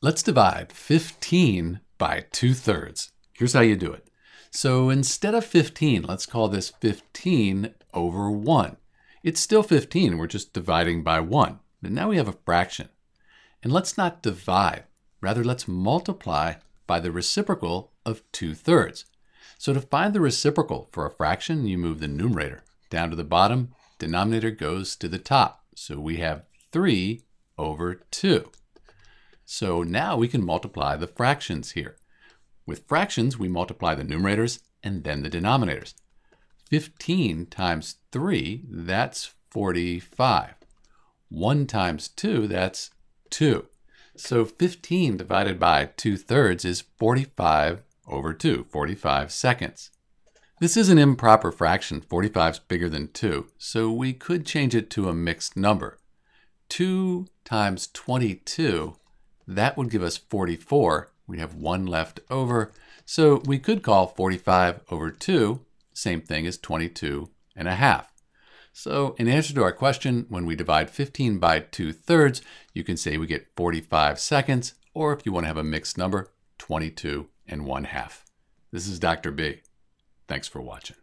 Let's divide 15 by 2 thirds. Here's how you do it. So instead of 15, let's call this 15 over 1. It's still 15, we're just dividing by 1. And now we have a fraction. And let's not divide, rather let's multiply by the reciprocal of 2 thirds. So to find the reciprocal for a fraction, you move the numerator down to the bottom, denominator goes to the top. So we have 3 over 2. So now we can multiply the fractions here. With fractions, we multiply the numerators and then the denominators. 15 times 3, that's 45. 1 times 2, that's 2. So 15 divided by 2 thirds is 45 over 2, 45 seconds. This is an improper fraction, 45 is bigger than 2, so we could change it to a mixed number. 2 times 22 that would give us 44. We have one left over. So we could call 45 over 2, same thing as 22 and a half. So in answer to our question, when we divide 15 by 2 thirds, you can say we get 45 seconds, or if you want to have a mixed number, 22 and 1 half. This is Dr. B. Thanks for watching.